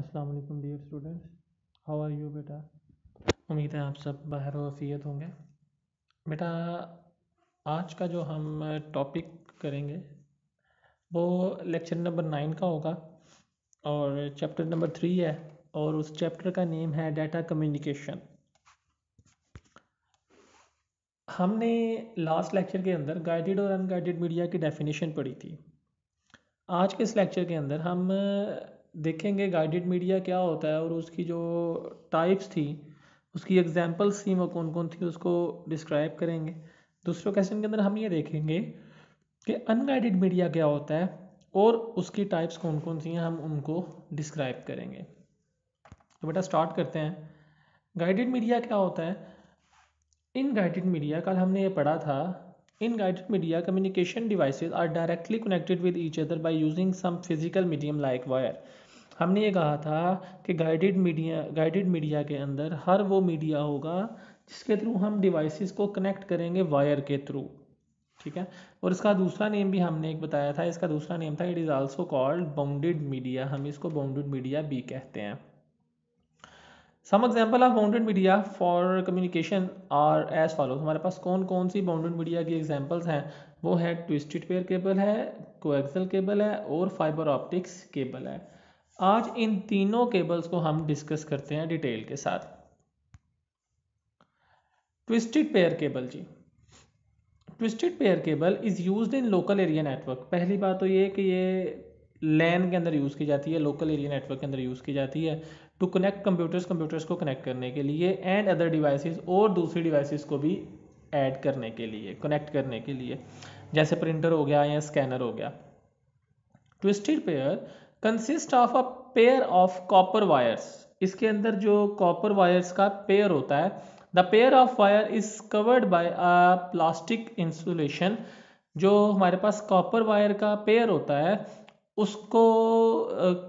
अस्सलाम वालेकुम dear students how are you बेटा उम्मीद है आप सब बाहर वफ़ियत होंगे। बेटा, आज का जो हम टॉपिक करेंगे, वो लेक्चर नंबर नाइन का होगा और चैप्टर नंबर थ्री है और उस चैप्टर का नेम है डाटा कम्युनिकेशन हमने लास्ट लेक्चर के अंदर गाइडेड और अनगाइडेड मीडिया की डेफिनेशन पढ़ी थी। आज के इस लेक्चर के अंदर हम देखेंगे गाइडेड मीडिया क्या होता है और उसकी जो टाइप्स थी, उसकी एग्जाम्पल्स थी, वो कौन कौन थी, उसको डिस्क्राइब करेंगे। दूसरे क्वेश्चन के अंदर हम ये देखेंगे कि अनगाइडेड मीडिया क्या होता है और उसकी टाइप्स कौन कौन सी हैं हम उनको डिस्क्राइब करेंगे। तो बेटा स्टार्ट करते हैं। गाइडेड मीडिया क्या होता है? इन गाइडेड मीडिया कल हमने ये पढ़ा था, in guided media communication devices are directly connected with each other by using some physical medium like wire हमने ये कहा था कि गाइडेड मीडिया गाइडेड मीडिया के अंदर हर वो मीडिया होगा जिसके थ्रू हम डिवाइसेस को कनेक्ट करेंगे वायर के थ्रू ठीक है? और इसका दूसरा नेम भी हमने एक बताया था, इसका दूसरा नेम था it is also called bounded media हम इसको बाउंडेड मीडिया भी कहते हैं। Some example of bounded media for communication are as follow हमारे पास कौन कौन सी बाउंडेड मीडिया की एग्जाम्पल्स हैं? वो है ट्विस्टेड पेयर केबल है कोएक्सल केबल है और फाइबर ऑप्टिक्स केबल है। आज इन तीनों केबल्स को हम डिस्कस करते हैं डिटेल के साथ। Twisted pair cable ji. Twisted pair cable is used in local area network पहली बात तो ये कि ये लैन के अंदर यूज़ की जाती है लोकल एरिया नेटवर्क के अंदर यूज़ की जाती है टू कनेक्ट कंप्यूटर्स कंप्यूटर्स को कनेक्ट करने के लिए एंड अदर डिवाइसेस और दूसरी डिवाइसेस को भी ऐड करने के लिए कनेक्ट करने के लिए। जैसे प्रिंटर हो गया या स्कैनर हो गया। Twisted pair consist of a pair of copper wires इसके अंदर जो कॉपर वायर्स का पेयर होता है the pair of wire is covered by a plastic insulation जो हमारे पास कॉपर वायर का पेयर होता है, उसको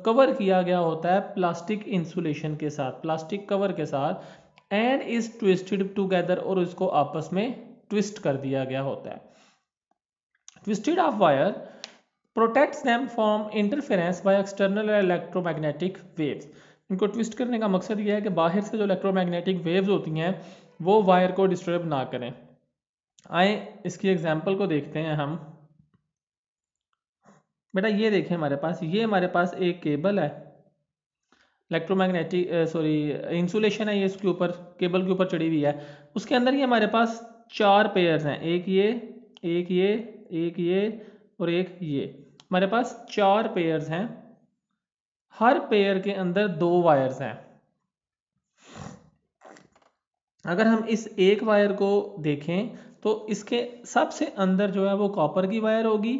कवर किया गया होता है प्लास्टिक इंसुलेशन के साथ प्लास्टिक कवर के साथ एंड इज़ ट्विस्टेड टुगेदर और इसको आपस में ट्विस्ट कर दिया गया होता है। Twisted of wire protects them from interference by external electromagnetic waves इनको ट्विस्ट करने का मकसद ये है कि बाहर से जो इलेक्ट्रोमैग्नेटिक वेव्स होती हैं, वो वायर को डिस्टर्ब ना करें। आए, इसकी एग्जांपल को देखते हैं हम। बेटा, ये देखें हमारे पास, ये हमारे पास एक केबल है। इलेक्ट्रोमैग्नेटिक सॉरी इंसुलेशन है ये इसके ऊपर केबल के ऊपर चढ़ी हुई है। उसके अंदर ये हमारे पास चार पेयर्स हैं, एक ये एक ये एक ये और एक ये। हमारे पास चार पेयर्स हैं। हर पेयर के अंदर दो वायर्स हैं। अगर हम इस एक वायर को देखें तो इसके सबसे अंदर जो है वो कॉपर की वायर होगी।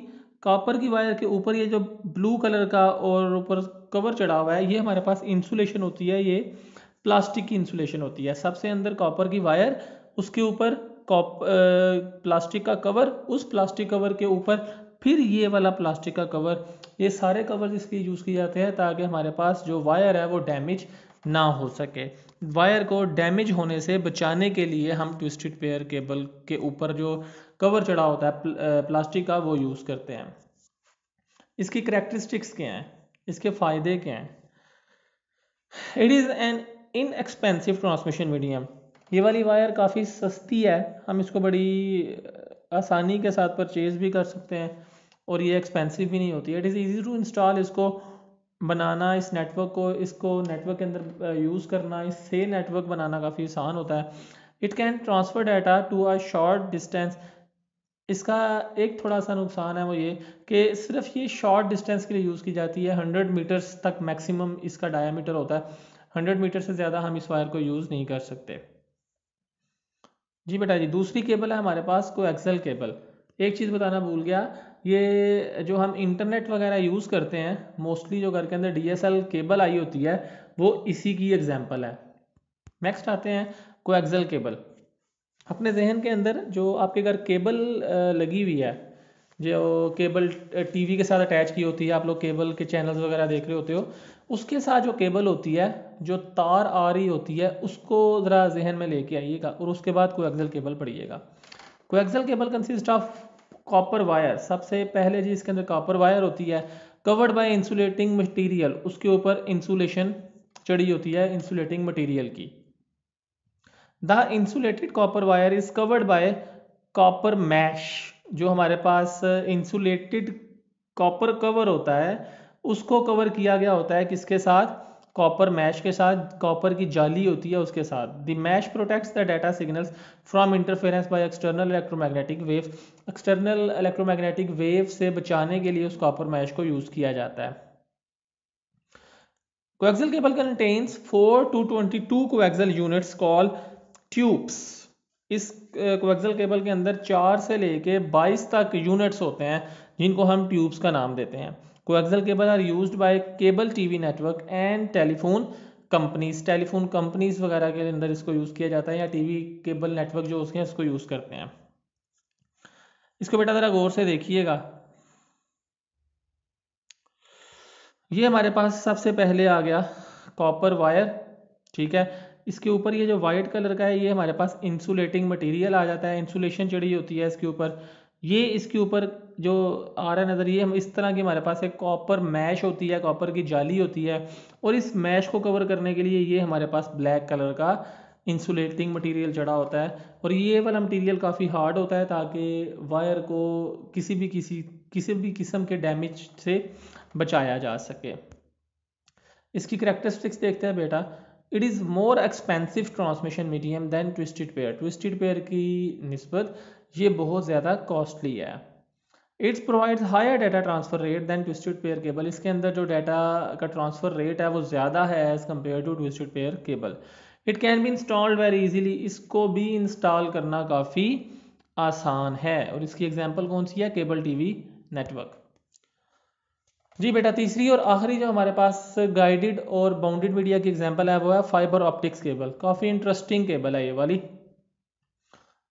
कॉपर की वायर के ऊपर ये जो ब्लू कलर का और ऊपर कवर चढ़ा हुआ है, ये हमारे पास इंसुलेशन होती है, ये प्लास्टिक की इंसुलेशन होती है। सबसे अंदर कॉपर की वायर उसके ऊपर प्लास्टिक का कवर उस प्लास्टिक कवर के ऊपर फिर ये वाला प्लास्टिक का कवर, ये सारे कवर इसके यूज़ किए जाते हैं ताकि हमारे पास जो वायर है वो डैमेज ना हो सके। वायर को डैमेज होने से बचाने के लिए हम ट्विस्टेड पेयर केबल के ऊपर जो कवर चढ़ा होता है प्लास्टिक का वो यूज़ करते हैं। इसकी करेक्टरिस्टिक्स क्या हैं? इसके फ़ायदे क्या हैं? It is an inexpensive transmission medium ये वाली वायर काफ़ी सस्ती है। हम इसको बड़ी आसानी के साथ परचेज़ भी कर सकते हैं। और ये एक्सपेंसिव भी नहीं होती। It is easy to install इसको, बनाना, इस नेटवर्क को, इसको नेटवर्क के अंदर यूज़ करना इससे नेटवर्क बनाना काफ़ी आसान होता है। It can transfer data to a short distance इसका एक थोड़ा सा नुकसान है वो ये कि सिर्फ़ ये शॉर्ट डिस्टेंस के लिए यूज़ की जाती है। हंड्रेड मीटर्स तक मैक्सिमम इसका डायामीटर होता है। हंड्रेड मीटर से ज़्यादा हम इस वायर को यूज़ नहीं कर सकते। जी बेटा जी, दूसरी केबल है हमारे पास को एक्सेल केबल एक चीज़ बताना भूल गया ये जो हम इंटरनेट वगैरह यूज़ करते हैं मोस्टली जो घर के अंदर डीएसएल केबल आई होती है, वो इसी की एग्जांपल है। नेक्स्ट आते हैं कोएक्सल केबल अपने जहन के अंदर जो आपके घर केबल लगी हुई है, जो केबल टीवी के साथ अटैच की होती है, आप लोग केबल के चैनल्स वगैरह देख रहे होते हो, उसके साथ जो केबल होती है, जो तार आ रही होती है, उसको ज़रा जहन में लेके आइएगा और उसके बाद कोएक्सल केबल पढ़िएगा। Coaxial cable consist of copper wire सबसे पहले जी इसके अंदर कॉपर वायर होती है कवर्ड बाय इंसुलेटिंग मटेरियल उसके ऊपर इंसुलेशन चढ़ी होती है इंसुलेटिंग मटेरियल की। The insulated copper wire is covered by copper mesh जो हमारे पास इंसुलेटेड कॉपर कवर होता है, उसको कवर किया गया होता है किसके साथ? कॉपर मैश के साथ कॉपर की जाली होती है उसके साथ। The mesh protects the data signals from interference by external electromagnetic wave external electromagnetic wave से बचाने के लिए उस कॉपर मैश को यूज़ किया जाता है। Coaxial cable contains 4 to 22 coaxial units call tubes इस कोएक्सियल केबल के अंदर चार से लेके 22 तक यूनिट्स होते हैं, जिनको हम ट्यूब्स का नाम देते हैं। Coaxial cable are used by cable TV network and telephone companies telephone companies वगैरह के अंदर इसको यूज़ किया जाता है या टीवी केबल नेटवर्क जो उसके हैं, इसको यूज़ करते हैं। इसको बेटा ज़रा गौर से देखिएगा। ये हमारे पास सबसे पहले आ गया कॉपर वायर ठीक है? इसके ऊपर ये जो वाइट कलर का है, ये हमारे पास इंसुलेटिंग मटेरियल आ जाता है। इंसुलेशन चढ़ी होती है इसके ऊपर। ये इसके ऊपर जो आ रहा है नज़र, ये हम इस तरह की, हमारे पास एक कॉपर मैश होती है कॉपर की जाली होती है और इस मैश को कवर करने के लिए ये हमारे पास ब्लैक कलर का इंसुलेटिंग मटेरियल चढ़ा होता है और ये वाला मटेरियल काफ़ी हार्ड होता है ताकि वायर को किसी भी किसी किसी भी किस्म के डैमेज से बचाया जा सके। इसकी करेक्टरिस्टिक्स देखते हैं बेटा। It is more expensive transmission medium than twisted pair twisted pair की नस्बत ये बहुत ज़्यादा कॉस्टली है। It's provides higher data transfer rate than twisted pair cable. इसके अंदर जो डाटा का ट्रांसफ़र रेट है, वो ज़्यादा है as compare to twisted pair cable. It can be installed very easily इसको भी इंस्टॉल करना काफ़ी आसान है। और इसकी एग्जांपल कौन सी है? केबल टीवी नेटवर्क जी बेटा, तीसरी और आखिरी जो हमारे पास गाइडेड और बाउंडेड मीडिया की एग्जांपल है, वो है फाइबर ऑप्टिक्स केबल काफ़ी इंटरेस्टिंग केबल है ये वाली।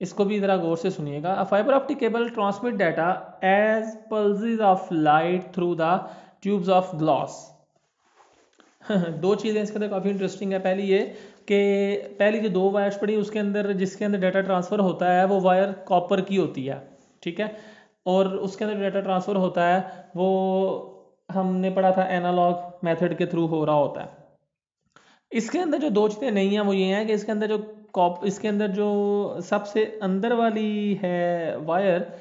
इसको भी ज़रा गौर से सुनिएगा। A fibre optic cable transmit data as pulses of light through the tubes of glass दो चीज़ें इसके अंदर काफ़ी इंटरेस्टिंग है। पहली ये कि पहली जो दो वायर्स पड़ी, उसके अंदर, जिसके अंदर डाटा ट्रांसफ़र होता है, वो वायर कॉपर की होती है। ठीक है? और उसके अंदर डाटा ट्रांसफ़र होता है, वो हमने पढ़ा था एनालॉग मेथड के थ्रू हो रहा होता है। इसके अंदर जो दो चीज़ें नहीं हैं, वो ये हैं कि इसके अंदर जो कॉप इसके अंदर जो सबसे अंदर वाली है वायर,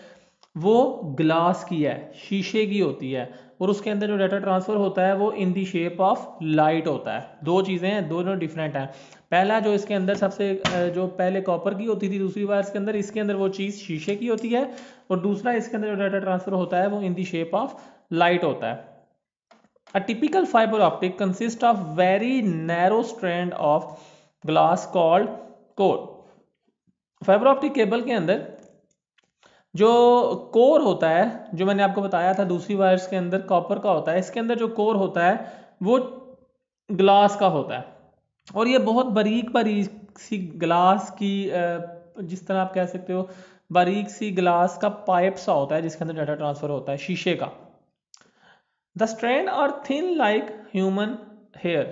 वो ग्लास की है, शीशे की होती है। और उसके अंदर जो डाटा ट्रांसफ़र होता है, वो in the shape of light होता है। दो चीज़ें हैं दोनों डिफरेंट हैं। पहला जो इसके अंदर सबसे जो पहले कॉपर की होती थी, दूसरी वायर के अंदर, इसके अंदर वो चीज़ शीशे की होती है। और दूसरा इसके अंदर जो डाटा ट्रांसफ़र होता है, वो in the shape of light होता है। A typical fibre optic consist of very narrow strand of glass called core fibre optic cable के अंदर जो कोर होता है, जो मैंने आपको बताया था दूसरी वायर्स के अंदर कॉपर का होता है, इसके अंदर जो कोर होता है, वो ग्लास का होता है। और ये बहुत बारीक बारीक सी ग्लास की जिस तरह आप कह सकते हो, बारीक सी ग्लास का पाइप सा होता है, जिसके अंदर डाटा ट्रांसफ़र होता है, शीशे का। The strand are thin like human hair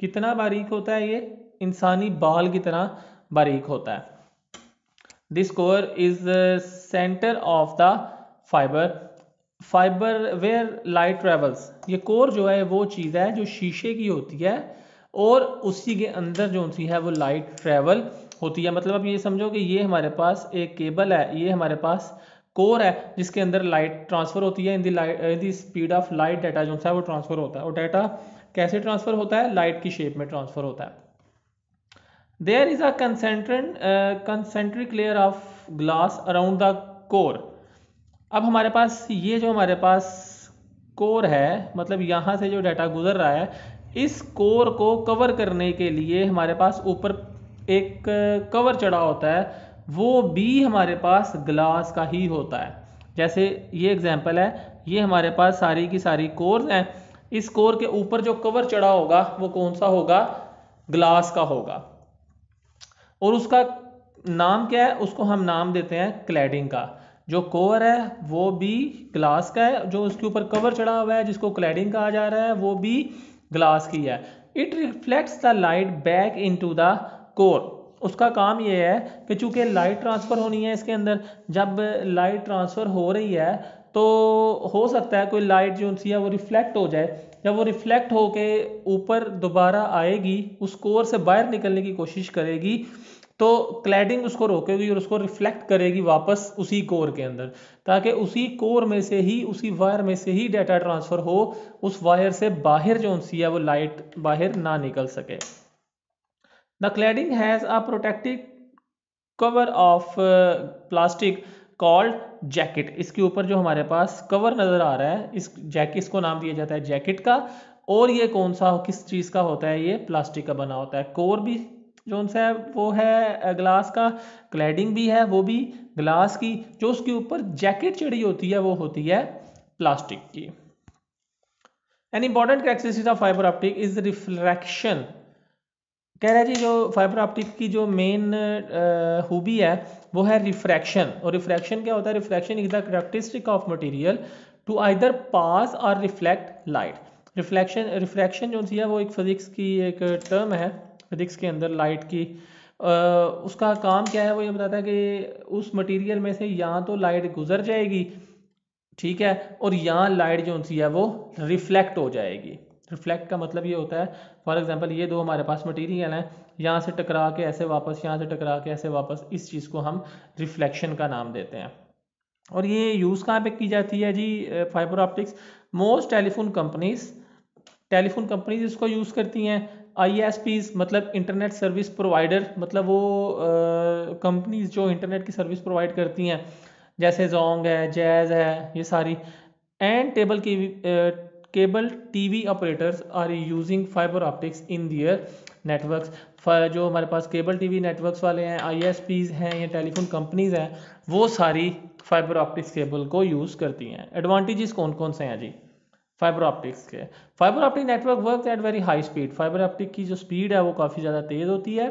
कितना बारीक होता है ये? इंसानी बाल की तरह बारीक होता है। This core is centre of the fibre fibre where light travels ये कोर जो है, वो चीज़ है जो शीशे की होती है और उसी के अंदर जो सी है, वो लाइट ट्रेवल होती है। मतलब अब ये समझो कि ये हमारे पास एक केबल है, ये हमारे पास कोर है जिसके अंदर लाइट ट्रांसफ़र होती है। In the light in the speed of light data जो है वो ट्रांसफ़र होता है। और डाटा कैसे ट्रांसफ़र होता है? लाइट की शेप में ट्रांसफ़र होता है। There is a concentrant concentric layer of glass around the core अब हमारे पास, ये जो हमारे पास कोर है मतलब यहाँ से जो डाटा गुजर रहा है, इस कोर को कवर करने के लिए हमारे पास ऊपर एक कवर चढ़ा होता है, वो भी हमारे पास ग्लास का ही होता है। जैसे ये एग्जांपल है, ये हमारे पास सारी की सारी कोर्स हैं। इस कोर के ऊपर जो कवर चढ़ा होगा, वो कौन सा होगा? ग्लास का होगा। और उसका नाम क्या है? उसको हम नाम देते हैं क्लैडिंग का। जो कोवर है, वो भी ग्लास का है। जो उसके ऊपर कवर चढ़ा हुआ है, जिसको क्लैडिंग कहा जा रहा है, वो भी ग्लास की है। It reflects the light back into the core उसका काम ये है कि चूँकि लाइट ट्रांसफ़र होनी है इसके अंदर, जब लाइट ट्रांसफ़र हो रही है तो हो सकता है कोई लाइट जो सी है, वो रिफ्लेक्ट हो जाए। जब वो रिफ्लेक्ट होके ऊपर दोबारा आएगी, उस कोर से बाहर निकलने की कोशिश करेगी तो क्लैडिंग उसको रोकेगी और उसको रिफ्लेक्ट करेगी वापस उसी कोर के अंदर। ताकि उसी कोर में से ही, उसी वायर में से ही डाटा ट्रांसफ़र हो, उस वायर से बाहर जो सी है, वो लाइट बाहर ना निकल सके। The cladding has a protective cover of plastic called jacket इसके ऊपर जो हमारे पास कवर नज़र आ रहा है, इस जैकेट को नाम दिया जाता है जैकेट का। और ये कौन सा, किस चीज़ का होता है, ये प्लास्टिक का बना होता है। कोर भी जो सा है, वो है ग्लास का। क्लैडिंग भी है, वो भी ग्लास की। जो उसके ऊपर जैकेट चढ़ी होती है, वो होती है प्लास्टिक की। An important characteristic of fibre optic is refraction कह रहे जी जो फाइबर ऑप्टिक की जो मेन खूबी है वो है रिफ्रैक्शन और रिफ्रैक्शन क्या होता है? Refraction is the characteristic of material to either pass or reflect light reflection refraction जो है वो एक फिजिक्स की एक टर्म है फिजिक्स के अंदर लाइट की. आ, उसका काम क्या है? वो ये बताता है कि उस मटेरियल में से यहाँ तो लाइट गुजर जाएगी ठीक है और यहाँ लाइट जो है वो रिफ्लेक्ट हो जाएगी. रिफ्लेक्ट का मतलब ये होता है फॉर एग्जांपल ये दो हमारे पास मटेरियल हैं, यहाँ से टकरा के ऐसे वापस, यहाँ से टकरा के ऐसे वापस, इस चीज़ को हम रिफ्लेक्शन का नाम देते हैं। और ये यूज़ कहाँ पे की जाती है जी fibre optics most telephone companies telephone companies इसको यूज़ करती हैं। आई मतलब इंटरनेट सर्विस प्रोवाइडर मतलब वो कंपनीज़ जो इंटरनेट की सर्विस प्रोवाइड करती हैं, जैसे जोंग है जैज़ है, ये सारी। एंड टेबल की cable TV operators are using fibre optics in their networks जो हमारे पास केबल टीवी नेटवर्क्स वाले हैं आई हैं या टेलीफोन कंपनीज़ हैं वो सारी फाइबर ऑप्टिक्स केबल को यूज़ करती हैं। एडवांटेजेस कौन कौन से हैं जी? फाइबर ऑप्टिक्स के। Fibre optic network work at very high speed fibre optic की जो स्पीड है वो काफ़ी ज़्यादा तेज़ होती है।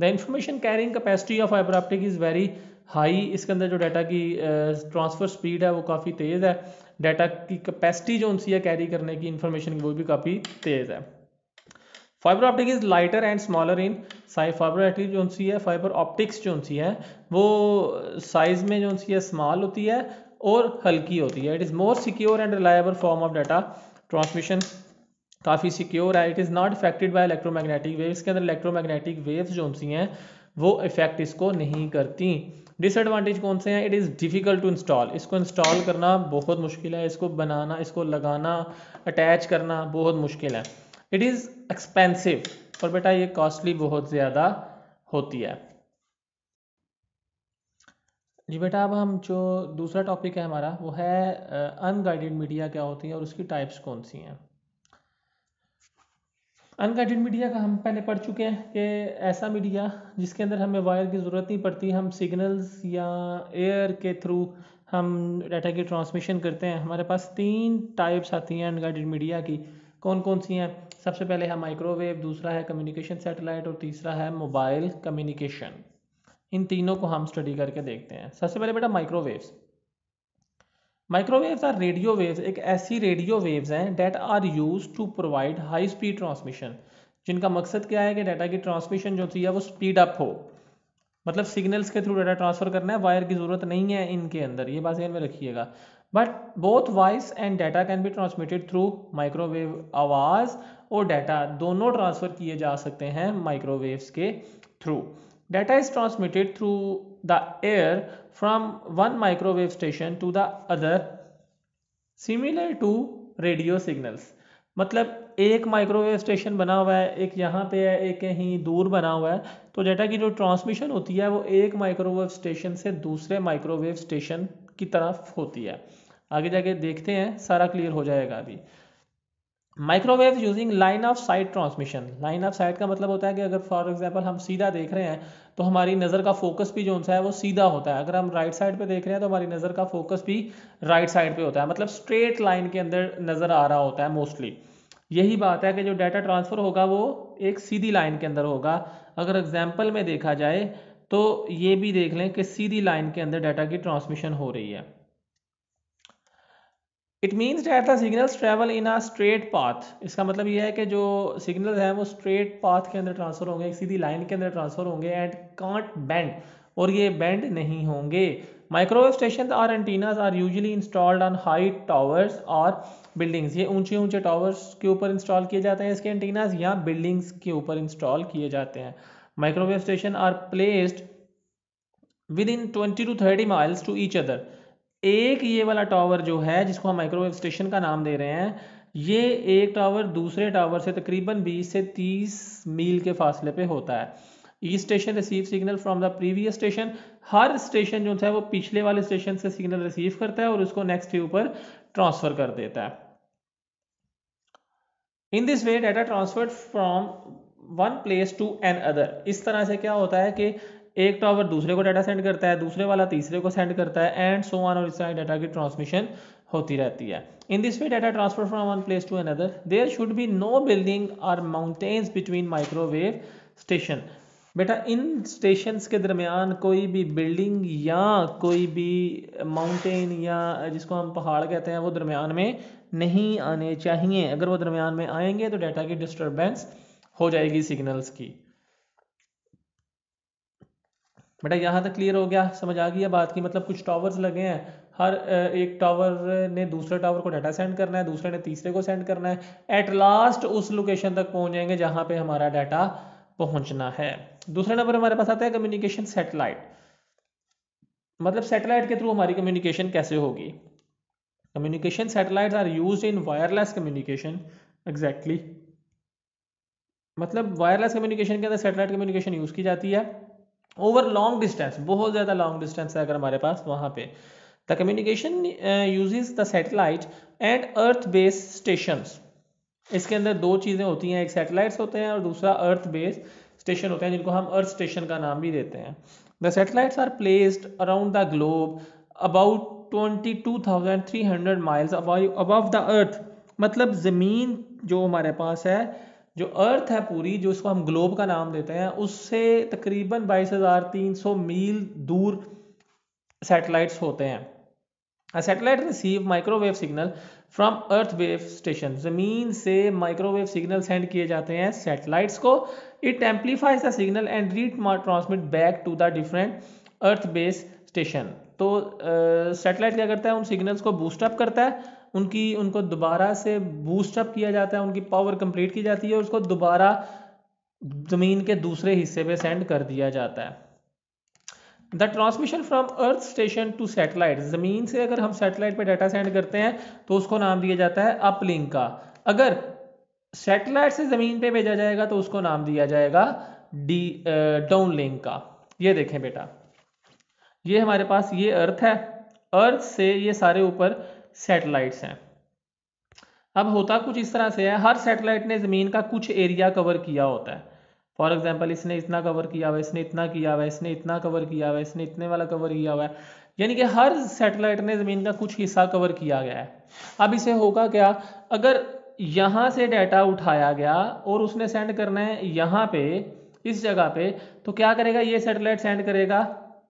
The information carrying capacity of fibre optic is very high इसके अंदर जो डाटा की ट्रांसफ़र uh, स्पीड है वो काफ़ी तेज़ है। डाटा की कैपेसिटी जो उनसी है कैरी करने की इंफॉर्मेशन वो भी काफ़ी तेज़ है। Fibre optic is lighter and smaller in size fibre optic जो सी है फाइबर ऑप्टिक्स जो सी है वो साइज़ में जो सी है स्मॉल होती है और हल्की होती है। It is more secure and reliable form of data transmission काफ़ी सिक्योर है। It is not affected by electromagnetic waves के अंदर इलेक्ट्रोमैग्नेटिक वेव्स जो सी हैं वो इफ़ेक्ट इसको नहीं करती। डिसएडवांटेज कौन से हैं? It is difficult to install इसको इंस्टॉल करना बहुत मुश्किल है। इसको बनाना, इसको लगाना अटैच करना बहुत मुश्किल है। इट इज़ एक्सपेंसिव और बेटा ये कॉस्टली बहुत ज़्यादा होती है। जी बेटा, अब हम जो दूसरा टॉपिक है हमारा, वो है अनगाइडेड मीडिया क्या होती है और उसकी टाइप्स कौन सी हैं? अनगाइडेड मीडिया का हम पहले पढ़ चुके हैं कि ऐसा मीडिया जिसके अंदर हमें वायर की ज़रूरत नहीं पड़ती, हम सिग्नल्स या एयर के थ्रू हम डाटा की ट्रांसमिशन करते हैं। हमारे पास तीन टाइप्स आती हैं अनगाइडेड मीडिया की। कौन कौन सी हैं? सबसे पहले है माइक्रोवेव दूसरा है कम्युनिकेशन सैटेलाइट और तीसरा है मोबाइल कम्युनिकेशन इन तीनों को हम स्टडी करके देखते हैं। सबसे पहले बेटा microwaves microwaves are radio waves एक ऐसी रेडियो वेव्स हैं that are used to provide high speed transmission जिनका मकसद क्या है कि डाटा की ट्रांसमिशन जो है वो स्पीड अप हो। मतलब सिग्नल्स के थ्रू डाटा ट्रांसफ़र करना है वायर की ज़रूरत नहीं है इनके अंदर, ये बात में रखिएगा। But both voice and data can be transmitted through microwave आवाज़ और डाटा दोनों ट्रांसफ़र किए जा सकते हैं माइक्रोवेव्स के through Data is transmitted through the air from one microwave station to the other, similar to radio signals. मतलब एक माइक्रोवेव स्टेशन बना हुआ है, एक यहाँ पे है, एक कहीं दूर बना हुआ है तो डाटा की जो ट्रांसमिशन होती है, वो एक माइक्रोवेव स्टेशन से दूसरे माइक्रोवेव स्टेशन की तरफ़ होती है आगे जाके देखते हैं, सारा क्लियर हो जाएगा अभी microwave using line of sight transmission line of sight का मतलब होता है कि अगर फॉर एग्ज़ाम्पल हम सीधा देख रहे हैं तो हमारी नज़र का फोकस भी जो है, वो सीधा होता है। अगर हम राइट साइड पे देख रहे हैं तो हमारी नज़र का फोकस भी राइट साइड पे होता है। मतलब स्ट्रेट लाइन के अंदर नज़र आ रहा होता है मोस्टली यही बात है कि जो डाटा ट्रांसफ़र होगा, वो एक सीधी लाइन के अंदर होगा। अगर एग्ज़ाम्पल में देखा जाए तो ये भी देख लें कि सीधी लाइन के अंदर डाटा की ट्रांसमिशन हो रही है। It means that the signals travel in a straight path इसका मतलब ये है कि जो सिग्नल्स हैं, वो स्ट्रेट पाथ के अंदर ट्रांसफ़र होंगे, एक सीधी लाइन के अंदर ट्रांसफ़र होंगे एंड कांट बेंड और ये बेंड नहीं होंगे. Microwave station are antennas are usually installed on high towers or buildings ये ऊँचे ऊँचे टावर्स के ऊपर इंस्टॉल किए जाते हैं इसके एंटीनाज या बिल्डिंग्स के ऊपर इंस्टॉल किए जाते हैं. Microwave station are placed within twenty to thirty miles to each other एक ये वाला टावर जो है, जिसको हम माइक्रोवेव स्टेशन का नाम दे रहे हैं, ये एक टावर दूसरे टावर से तकरीबन 20 से 30 मील के फासले पे होता है। Each station receive signal from the previous station her station जो है, वो पिछले वाले स्टेशन से सिग्नल रिसीव करता है और उसको नेक्स्ट के ऊपर ट्रांसफ़र कर देता है। In this way data transfer from one place to another इस तरह से क्या होता है कि एक टावर दूसरे को डाटा सेंड करता है, दूसरे वाला तीसरे को सेंड करता है एंड सो ऑन और इस तरह डाटा की ट्रांसमिशन होती रहती है। In this way data transfer from one place to another there should be no building or mountains between microwave station बेटा, इन स्टेशन के दरमियान कोई भी बिल्डिंग या कोई भी माउंटेन या जिसको हम पहाड़ कहते हैं, वो दरमियान में नहीं आने चाहिए। अगर वो दरमियान में आएँगे तो डाटा की डिस्टर्बेंस हो जाएगी सिग्नल्स की। बेटा यहाँ तक क्लियर हो गया, समझ आ गई बात की मतलब कुछ टावर्स लगे हैं। हर एक टावर ने दूसरे टावर को डाटा सेंड करना है, दूसरे ने तीसरे को सेंड करना है। एट लास्ट उस लोकेशन तक पहुँच जाएँगे जहाँ पे हमारा डाटा पहुँचना है। दूसरे नंबर हमारे पास आता है कम्युनिकेशन सेटेलाइट मतलब सेटेलाइट के थ्रू हमारी कम्युनिकेशन कैसे होगी? Communication satellite are use in wireless communication exactly मतलब वायरलेस कम्युनिकेशन के अंदर सेटेलाइट कम्युनिकेशन यूज़ की जाती है। ओवर लॉन्ग डिस्टेंस बहुत ज़्यादा लॉन्ग डिस्टेंस है अगर हमारे पास वहाँ पे। The communication uses the satellite and earth base station इसके अंदर दो चीज़ें होती हैं, एक सैटेलाइट्स होते हैं और दूसरा अर्थ बेस स्टेशन होते हैं, जिनको हम अर्थ स्टेशन का नाम भी देते हैं। The satellites are placed around the globe about twenty two thousand three hundred miles above the earth मतलब ज़मीन जो हमारे पास है जो अर्थ है पूरी जो इसको हम ग्लोब का नाम देते हैं उससे तकरीबन बाईस हज़ार तीन सौ मील दूर सैटेलाइट्स होते हैं। Satellite receive microwave signal from earth wave station ज़मीन से माइक्रोवेव सिग्नल सेंड किए जाते हैं सैटेलाइट्स को। It amplifies the signal and retransmit back to the different earth base station तो सैटेलाइट uh, क्या करता है? उन सिग्नल्स को बूस्टअप करता है। उनकी, उनको दोबारा से बूस्टअप किया जाता है, उनकी पावर कंप्लीट की जाती है और उसको दोबारा ज़मीन के दूसरे हिस्से पे सेंड कर दिया जाता है। The transmission from earth station to satellite ज़मीन से अगर हम सैटेलाइट पे डाटा सेंड करते हैं तो उसको नाम दिया जाता है अपलिंक का। अगर सैटेलाइट से ज़मीन पे भेजा जाएगा तो उसको नाम दिया जाएगा डी डाउन लिंक का। ये देखें बेटा। ये हमारे पास ये अर्थ है। अर्थ से ये सारे ऊपर सैटेलाइट्स हैं। अब होता कुछ इस तरह से है, हर सैटेलाइट ने ज़मीन का कुछ एरिया कवर किया होता है। फॉर एग्ज़ाम्पल इसने इतना कवर किया हुआ इसने इतना किया हुआ इसने इतना कवर किया हुआ इसने इतने वाला कवर किया हुआ है। यानी कि हर सैटेलाइट ने ज़मीन का कुछ हिस्सा कवर किया गया है। अब इसे होगा क्या? अगर यहाँ से डाटा उठाया गया और उसने सेंड करना है यहाँ पे, इस जगह पे तो क्या करेगा? ये सैटेलाइट सेंड करेगा।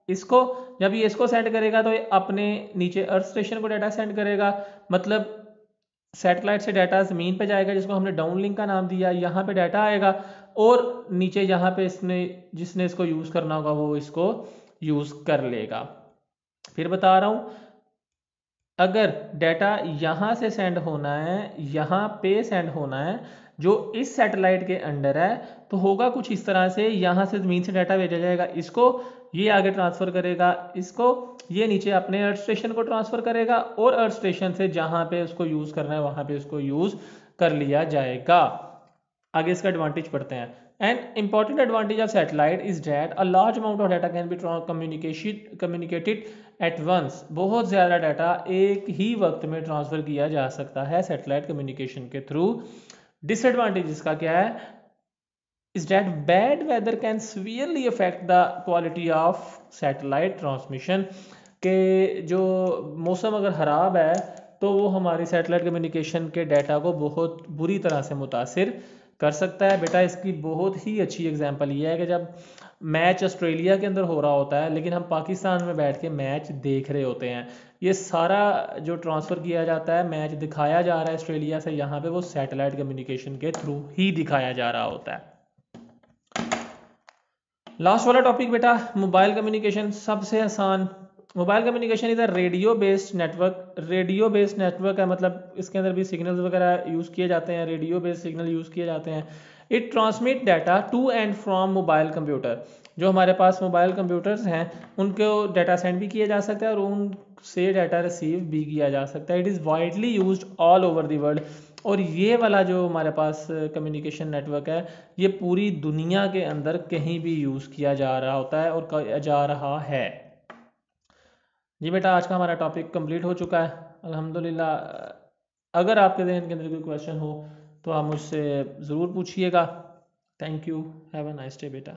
इसको, जब ये इसको सेंड करेगा तो ये अपने नीचे अर्थ स्टेशन को डाटा सेंड करेगा। मतलब सैटेलाइट से डाटा ज़मीन पे जाएगा, जिसको हमने डाउन लिंक का नाम दिया, यहाँ पे डाटा आएगा। और नीचे यहाँ पे इसने, जिसने इसको यूज़ करना होगा, वो इसको यूज़ कर लेगा। फिर बता रहा हूँ, अगर डाटा यहाँ से सेंड होना है, यहाँ पे सेंड होना है, जो इस सैटेलाइट के अंडर है तो होगा कुछ इस तरह से, यहाँ से ज़मीन से डाटा भेजा जाएगा। इसको ये आगे ट्रांसफ़र करेगा, इसको ये नीचे अपने अर्थ स्टेशन को ट्रांसफ़र करेगा और अर्थ स्टेशन से जहाँ पे उसको यूज़ करना है, वहाँ पे उसको यूज़ कर लिया जाएगा। आगे इसका एडवांटेज पढ़ते हैं। And important advantage of satellite is that a large amount of data can be communication communicated at once बहुत ज़्यादा डाटा एक ही वक्त में ट्रांसफ़र किया जा सकता है सैटेलाइट कम्युनिकेशन के थ्रू डिसएडवांटेज इसका क्या है? Is that bad weather can severely affect the quality of satellite transmission? के जो मौसम अगर ख़राब है तो वो हमारी सैटेलाइट कम्युनिकेशन के डाटा को बहुत बुरी तरह से मुतासर कर सकता है। बेटा, इसकी बहुत ही अच्छी एग्जांपल ये है कि जब मैच ऑस्ट्रेलिया के अंदर हो रहा होता है, लेकिन हम पाकिस्तान में बैठ के मैच देख रहे होते हैं। ये सारा जो ट्रांसफ़र किया जाता है मैच दिखाया जा रहा है ऑस्ट्रेलिया से, यहाँ पे वो सैटेलाइट कम्युनिकेशन के थ्रू ही दिखाया जा रहा होता है। लास्ट वाला टॉपिक बेटा मोबाइल कम्युनिकेशन सबसे आसान। मोबाइल कम्युनिकेशन इधर radio based network radio based network है मतलब इसके अंदर भी सिग्नल्स वगैरह यूज़ किए जाते हैं रेडियो बेस्ड सिग्नल यूज़ किए जाते हैं। It transmit data to and from mobile computer जो हमारे पास मोबाइल कंप्यूटर्स हैं, उनको डाटा सेंड भी किया जा सकता है और उनसे डाटा रिसीव भी किया जा सकता है। It is widely use all over the world और ये वाला जो हमारे पास कम्युनिकेशन नेटवर्क है, ये पूरी दुनिया के अंदर कहीं भी यूज़ किया जा रहा होता है और जा रहा है। जी बेटा, आज का हमारा टॉपिक कंप्लीट हो चुका है। अल्हम्दुलिल्लाह अगर आपके जहन के अंदर कोई क्वेश्चन हो तो आप मुझसे ज़रूर पूछिएगा। Thank you have a nice day बेटा।